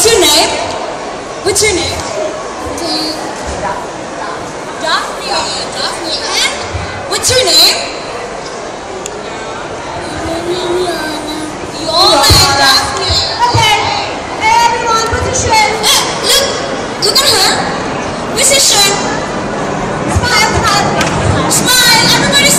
What's your name? What's your name? Daphne. Daphne. And what's your name? Okay. Hey everyone. Eh, look, look at her. Position. Smile, smile. Smile. Everybody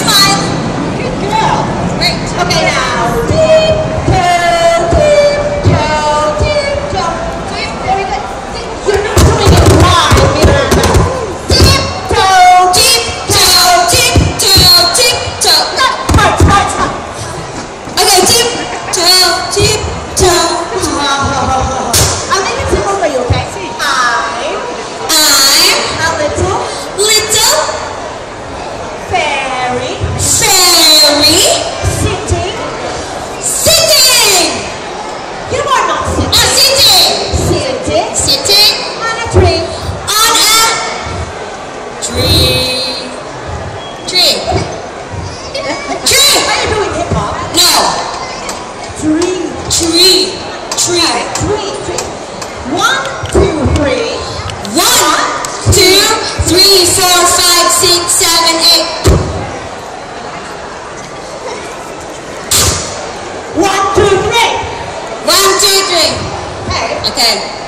tree. Tree. Tree. Are you doing hip hop? No. Tree. Tree. Tree. Tree. Tree. One, two, three. One, two, three, four, five, six, seven, eight. One, two, three. One, two, three. Okay. Okay.